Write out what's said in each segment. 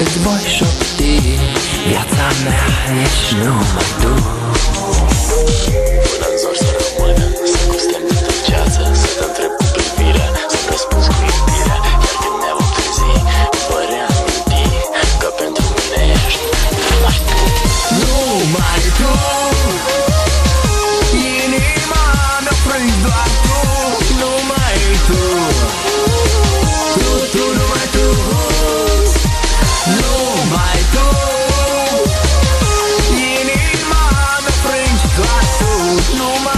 îți voi șopti Viața mea ești numai tu. Până-n zori să no more.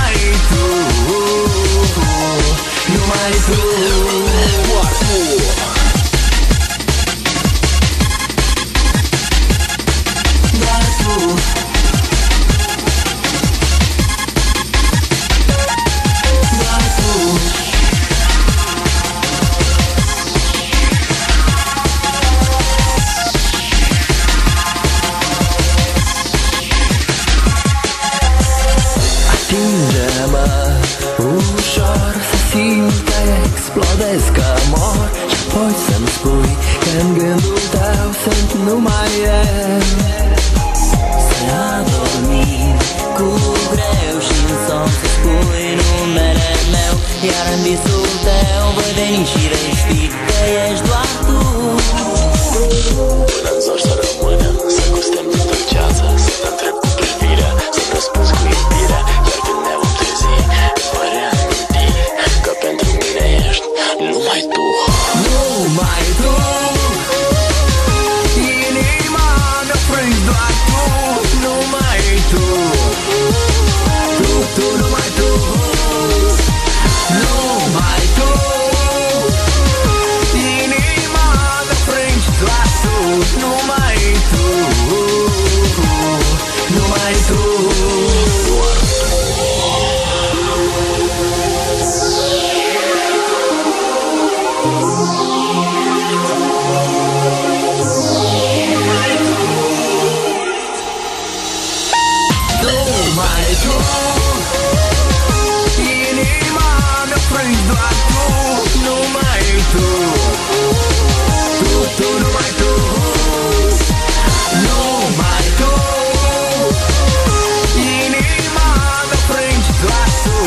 amor. Și poți să-mi spui că în gândul tău sunt numai eu Să adormim cu greu și în somn să spui numele meu. Iar în visul tău voi veni și respect că ești doar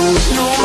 no